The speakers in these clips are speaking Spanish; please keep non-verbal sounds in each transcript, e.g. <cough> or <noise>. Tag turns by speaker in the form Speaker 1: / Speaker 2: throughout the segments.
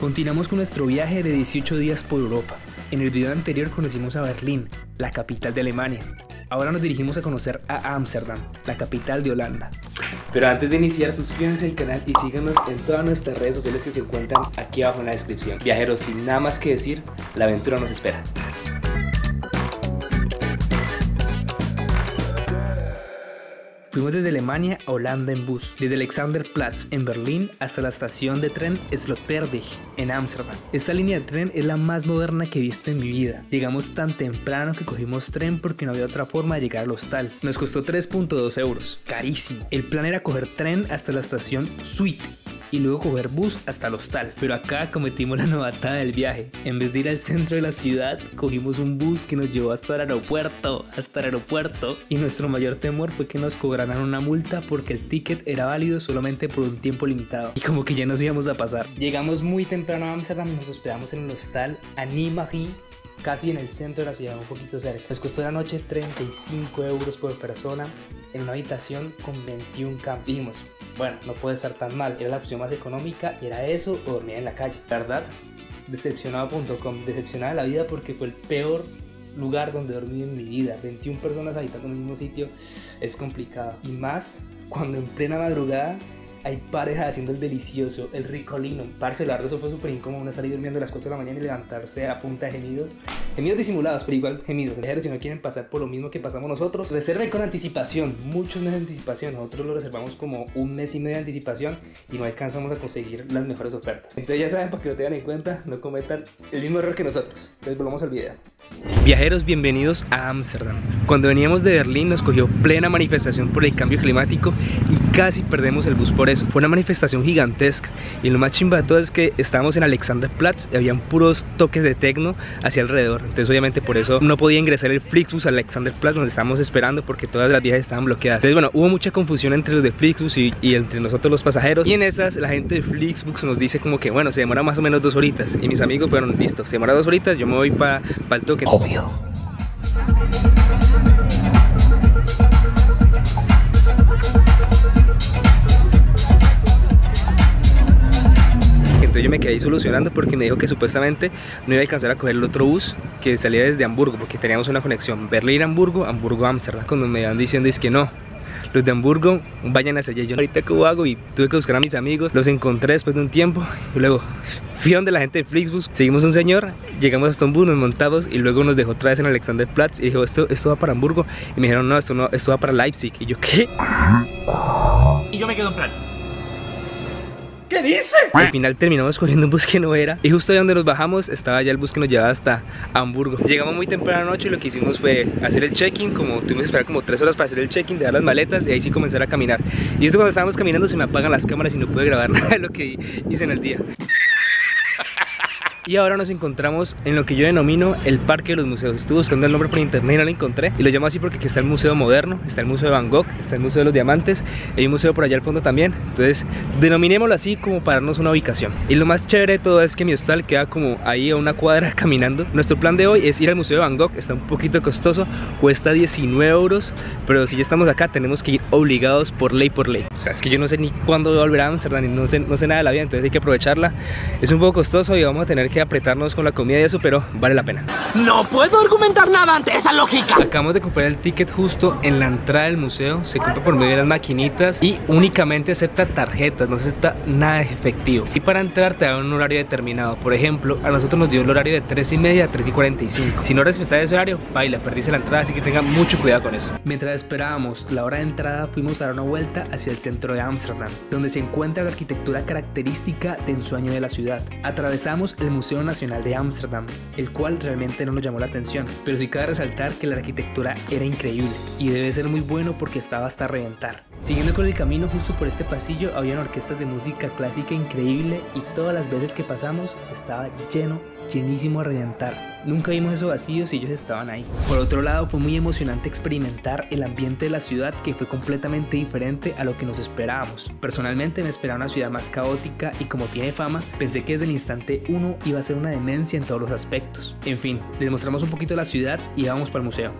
Speaker 1: Continuamos con nuestro viaje de 18 días por Europa. En el video anterior conocimos a Berlín, la capital de Alemania. Ahora nos dirigimos a conocer a Ámsterdam, la capital de Holanda. Pero antes de iniciar, suscríbanse al canal y síganos en todas nuestras redes sociales que se encuentran aquí abajo en la descripción. Viajeros, sin nada más que decir, la aventura nos espera. Fuimos desde Alemania a Holanda en bus, desde Alexanderplatz en Berlín hasta la estación de tren Sloterdijk en Ámsterdam. Esta línea de tren es la más moderna que he visto en mi vida. Llegamos tan temprano que cogimos tren porque no había otra forma de llegar al hostal. Nos costó 3.2 euros, carísimo. El plan era coger tren hasta la estación Suite y luego coger bus hasta el hostal. Pero acá cometimos la novatada del viaje. En vez de ir al centro de la ciudad, cogimos un bus que nos llevó hasta el aeropuerto, hasta el aeropuerto. Y nuestro mayor temor fue que nos cobraran una multa porque el ticket era válido solamente por un tiempo limitado. Y como que ya nos íbamos a pasar. Llegamos muy temprano a Amsterdam, nos hospedamos en el hostal Animagie casi en el centro de la ciudad, un poquito cerca. Nos costó la noche 35 euros por persona en una habitación con 21 camas. Bueno, no puede estar tan mal. Era la opción más económica y era eso o dormir en la calle. ¿Verdad? Decepcionado.com. Decepcionada de la vida porque fue el peor lugar donde dormí en mi vida. 21 personas habitando en el mismo sitio es complicado. Y más cuando en plena madrugada hay parejas haciendo el delicioso, el ricolino. Parce, la eso fue súper incómodo. Uno salir durmiendo a las 4 de la mañana y levantarse a punta de gemidos. Gemidos disimulados, pero igual gemidos. Viajeros, si no quieren pasar por lo mismo que pasamos nosotros, reserven con anticipación, muchos meses de anticipación. Nosotros lo reservamos como un mes y medio de anticipación y no alcanzamos a conseguir las mejores ofertas. Entonces ya saben, para que lo tengan en cuenta, no cometan el mismo error que nosotros. Entonces volvamos al video. Viajeros, bienvenidos a Ámsterdam. Cuando veníamos de Berlín nos cogió plena manifestación por el cambio climático y casi perdemos el bus por Fue una manifestación gigantesca y lo más chimba de todo es que estábamos en Alexanderplatz y habían puros toques de tecno hacia alrededor. Entonces obviamente por eso no podía ingresar el Flixbus a Alexanderplatz donde estábamos esperando porque todas las vías estaban bloqueadas. Entonces bueno, hubo mucha confusión entre los de Flixbus y, entre nosotros los pasajeros y en esas la gente de Flixbus nos dice como que bueno, se demora más o menos dos horitas y mis amigos fueron, listo, se demora dos horitas, yo me voy para el toque. Obvio. Me quedé ahí solucionando porque me dijo que supuestamente no iba a alcanzar a coger el otro bus que salía desde Hamburgo porque teníamos una conexión Berlín-Hamburgo, Hamburgo-Amsterdam. Cuando me iban diciendo es que no, los de Hamburgo vayan hacia allá. Yo ahorita que hago y tuve que buscar a mis amigos, los encontré después de un tiempo y luego fui donde la gente de Flixbus, seguimos un señor, llegamos hasta bus, nos montamos y luego nos dejó otra vez en Alexanderplatz y dijo, esto, esto va para Hamburgo y me dijeron, no, esto no, esto va para Leipzig y yo, ¿qué?
Speaker 2: Y yo me quedo en plan
Speaker 1: ¿Qué dice? Al final terminamos cogiendo un bus que no era Y justo ahí donde nos bajamos estaba ya el bus que nos llevaba hasta Hamburgo. Llegamos muy temprano noche y lo que hicimos fue hacer el check-in Como tuvimos que esperar como tres horas para hacer el check-in, dejar las maletas y ahí sí comenzar a caminar. Y esto cuando estábamos caminando se me apagan las cámaras y no pude grabar <laughs> nada de lo que hice en el día y ahora nos encontramos en lo que yo denomino el Parque de los Museos. Estuve buscando el nombre por internet y no lo encontré. Y lo llamo así porque está el Museo Moderno, está el Museo de Van Gogh, está el Museo de los Diamantes. Hay un museo por allá al fondo también. Entonces, denominémoslo así como para darnos una ubicación. Y lo más chévere de todo es que mi hostal queda como ahí a una cuadra <laughs> caminando. Nuestro plan de hoy es ir al Museo de Van Gogh. Está un poquito costoso, cuesta 19 euros. Pero si ya estamos acá, tenemos que ir obligados por ley por ley. O sea, es que yo no sé ni cuándo volver a Amsterdam, no sé, no sé nada de la vida, entonces hay que aprovecharla. Es un poco costoso y vamos a tener que apretarnos con la comida y eso, pero vale la pena.
Speaker 2: No puedo argumentar nada ante esa lógica.
Speaker 1: Acabamos de comprar el ticket justo en la entrada del museo. Se compra por medio de las maquinitas y únicamente acepta tarjetas, no acepta nada de efectivo. Y para entrar te da un horario determinado. Por ejemplo, a nosotros nos dio el horario de 3 y media a 3 y 45. Si no respetas ese horario, baila, perdiste la entrada, así que tengan mucho cuidado con eso. Mientras esperábamos la hora de entrada, fuimos a dar una vuelta hacia el centro de Ámsterdam, donde se encuentra la arquitectura característica de ensueño de la ciudad. Atravesamos el Museo Nacional de Ámsterdam, el cual realmente no nos llamó la atención, pero sí cabe resaltar que la arquitectura era increíble y debe ser muy bueno porque estaba hasta reventar. Siguiendo con el camino justo por este pasillo había orquestas de música clásica increíble y todas las veces que pasamos estaba lleno llenísimo a reventar. Nunca vimos esos vacíos y ellos estaban ahí. Por otro lado, fue muy emocionante experimentar el ambiente de la ciudad que fue completamente diferente a lo que nos esperábamos. Personalmente me esperaba una ciudad más caótica y como tiene fama, pensé que desde el instante uno iba a ser una demencia en todos los aspectos. En fin, les mostramos un poquito la ciudad y vamos para el museo.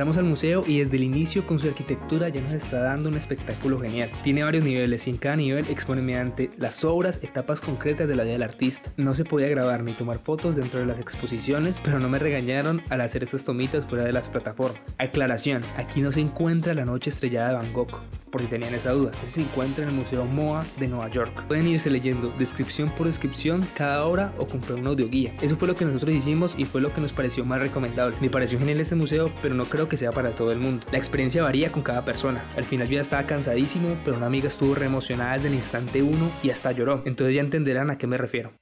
Speaker 1: Entramos al museo y desde el inicio con su arquitectura ya nos está dando un espectáculo genial. Tiene varios niveles y en cada nivel expone mediante las obras etapas concretas de la vida del artista. No se podía grabar ni tomar fotos dentro de las exposiciones, pero no me regañaron al hacer estas tomitas fuera de las plataformas. Aclaración, aquí no se encuentra la noche estrellada de Van Gogh, por si tenían esa duda. Ese se encuentra en el Museo MOA de Nueva York. Pueden irse leyendo descripción por descripción cada obra o comprar una audioguía. Eso fue lo que nosotros hicimos y fue lo que nos pareció más recomendable. Me pareció genial este museo, pero no creo que sea para todo el mundo. La experiencia varía con cada persona. Al final yo ya estaba cansadísimo, pero una amiga estuvo re emocionada desde el instante uno y hasta lloró. Entonces ya entenderán a qué me refiero.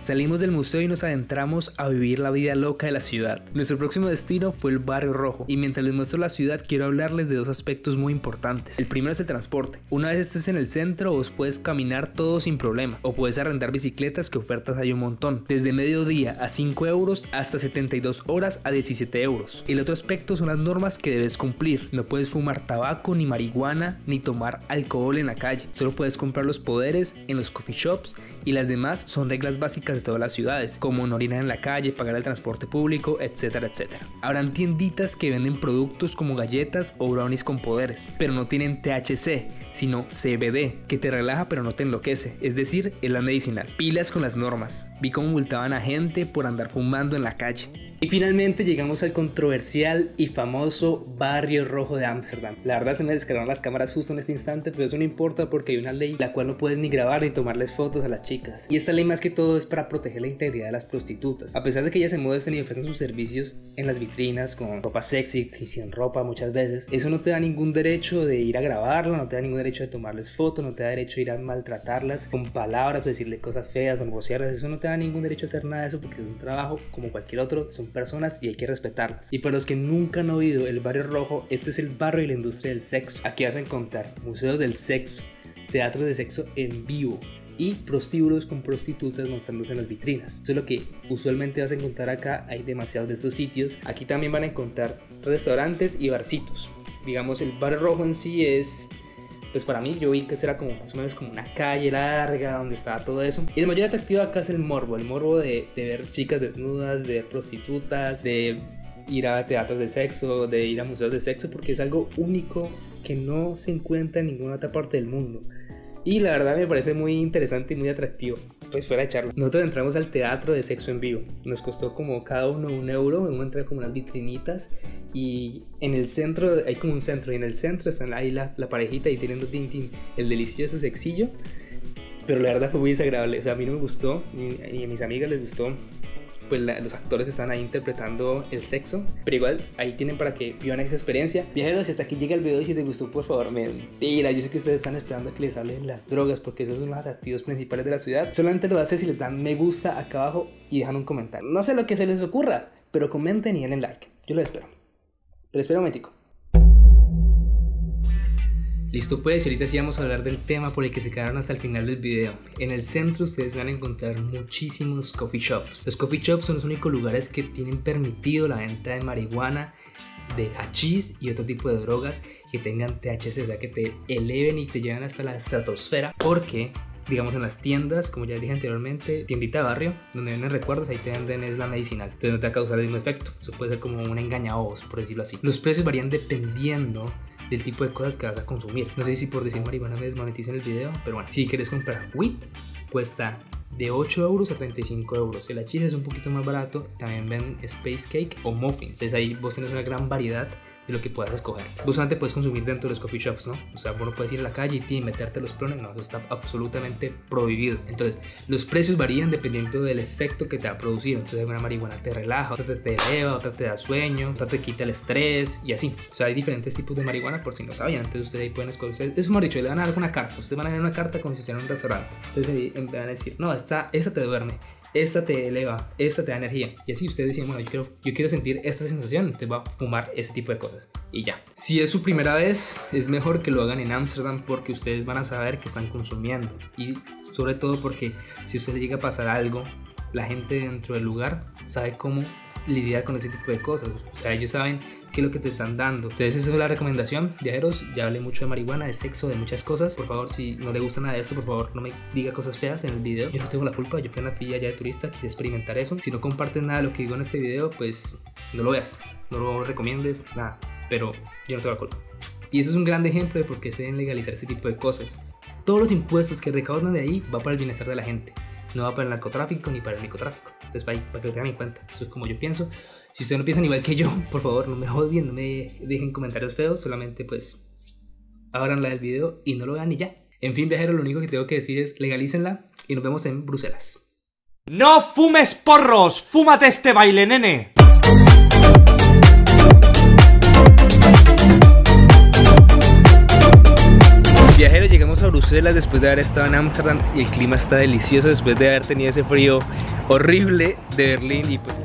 Speaker 1: Salimos del museo y nos adentramos a vivir la vida loca de la ciudad. Nuestro próximo destino fue el Barrio Rojo y mientras les muestro la ciudad quiero hablarles de dos aspectos muy importantes. El primero es el transporte. Una vez estés en el centro vos puedes caminar todo sin problema o puedes arrendar bicicletas que ofertas hay un montón. Desde mediodía a 5 euros hasta 72 horas a 17 euros. El otro aspecto son las normas que debes cumplir. No puedes fumar tabaco ni marihuana ni tomar alcohol en la calle. Solo puedes comprar los poderes en los coffee shops y las demás son reglas básicas de todas las ciudades, como no orinar en la calle, pagar el transporte público, etcétera, etcétera. Habrán tienditas que venden productos como galletas o brownies con poderes, pero no tienen THC, sino CBD, que te relaja pero no te enloquece, es decir, es la medicinal. Pilas con las normas. Vi cómo multaban a gente por andar fumando en la calle. Y finalmente llegamos al controversial y famoso Barrio Rojo de Ámsterdam. La verdad se me descargaron las cámaras justo en este instante, pero eso no importa porque hay una ley la cual no puedes ni grabar ni tomarles fotos a las chicas. Y esta ley más que todo es para proteger la integridad de las prostitutas. A pesar de que ellas se muestran y ofrecen sus servicios en las vitrinas con ropa sexy y sin ropa muchas veces, eso no te da ningún derecho de ir a grabarlo, no te da ningún derecho de tomarles fotos, no te da derecho de ir a maltratarlas con palabras o decirle cosas feas o negociarlas. Eso no te da ningún derecho a hacer nada de eso porque es un trabajo como cualquier otro, son personas y hay que respetarlas. Y para los que nunca han oído el barrio rojo, este es el barrio y la industria del sexo. Aquí vas a encontrar museos del sexo, teatros de sexo en vivo, y prostíbulos con prostitutas mostrándose en las vitrinas. Eso es lo que usualmente vas a encontrar acá. Hay demasiados de estos sitios. Aquí también van a encontrar restaurantes y barcitos. Digamos, el bar rojo en sí es pues para mí yo vi que era como más o menos como una calle larga donde estaba todo eso. Y el mayor atractivo acá es el morbo, el morbo de, de ver chicas desnudas, de ver prostitutas, de ir a teatros de sexo, de ir a museos de sexo, porque es algo único que no se encuentra en ninguna otra parte del mundo. Y la verdad me parece muy interesante y muy atractivo. Pues fuera de charla. Nosotros entramos al teatro de sexo en vivo. Nos costó como cada uno un euro. Uno entra como unas vitrinitas. Y en el centro, hay como un centro. Y en el centro están ahí la, la parejita y tin, el delicioso sexillo. Pero la verdad fue muy desagradable. O sea, a mí no me gustó. Y a mis amigas les gustó pues los actores están ahí interpretando el sexo. Pero igual ahí tienen para que vivan esa experiencia. Viajeros, hasta aquí llega el video y si te gustó, por favor, mentira. Yo sé que ustedes están esperando que les hablen las drogas porque esos son los atractivos principales de la ciudad. Solamente lo haces si les dan me gusta acá abajo y dejan un comentario. No sé lo que se les ocurra, pero comenten y denle like. Yo lo espero. Pero espera un momentico. Listo pues, ahorita sí vamos a hablar del tema por el que se quedaron hasta el final del video. En el centro ustedes van a encontrar muchísimos coffee shops. Los coffee shops son los únicos lugares que tienen permitido la venta de marihuana, de hachís y otro tipo de drogas que tengan THC, o sea que te eleven y te lleven hasta la estratosfera porque digamos en las tiendas, como ya dije anteriormente, tiendita de barrio, donde venden recuerdos, ahí te venden es la medicinal. Entonces no te va a causar el mismo efecto. Eso puede ser como un engañados, por decirlo así. Los precios varían dependiendo del tipo de cosas que vas a consumir. No sé si por decir marihuana me desmoneticen el video, pero bueno, si quieres comprar WIT, cuesta de 8 euros a 35 euros. El hachís es un poquito más barato. También ven Space Cake o Muffins. Entonces ahí vos tenés una gran variedad de lo que puedas escoger. Vos puedes consumir dentro de los coffee shops, ¿no? O sea, vos no puedes ir a la calle y meterte los clones, no, eso está absolutamente prohibido. Entonces, los precios varían dependiendo del efecto que te ha producido. Entonces, una marihuana te relaja, otra te eleva, otra te da sueño, otra te quita el estrés y así. O sea, hay diferentes tipos de marihuana por si no sabían. Entonces, ustedes ahí pueden escoger. Eso hemos dicho, le van a dar una carta. Ustedes van a dar una carta como si estuvieran en un restaurante. Entonces, ahí van a decir, no, esta, esta te duerme esta te eleva, esta te da energía. Y así ustedes decían, bueno, yo quiero, yo quiero sentir esta sensación, te va a fumar ese tipo de cosas. Y ya. Si es su primera vez, es mejor que lo hagan en Ámsterdam porque ustedes van a saber que están consumiendo. Y sobre todo porque si usted llega a pasar algo, la gente dentro del lugar sabe cómo lidiar con ese tipo de cosas. O sea, ellos saben qué es lo que te están dando. Entonces esa es la recomendación, viajeros. Ya hablé mucho de marihuana, de sexo, de muchas cosas. Por favor, si no le gusta nada de esto, por favor no me diga cosas feas en el video. Yo no tengo la culpa, yo fui una fila ya de turista, quise experimentar eso. Si no compartes nada de lo que digo en este video, pues no lo veas. no lo recomiendes, nada, pero yo no tengo la culpa. Y eso es un gran ejemplo de por qué se deben legalizar ese tipo de cosas. Todos los impuestos que recaudan de ahí va para el bienestar de la gente, no va para el narcotráfico ni para el microtráfico. Entonces, para, para que lo tengan en cuenta, eso es como yo pienso. Si ustedes no piensan igual que yo, <laughs> por favor, no me odien, no me dejen comentarios feos, solamente pues abran la del video y no lo vean y ya. En fin, viajeros, lo único que tengo que decir es legalícenla y nos vemos en Bruselas.
Speaker 2: ¡No fumes porros! ¡Fúmate este baile, nene!
Speaker 1: Viajeros, llegamos a Bruselas después de haber estado en Ámsterdam y el clima está delicioso después de haber tenido ese frío horrible de Berlín y pues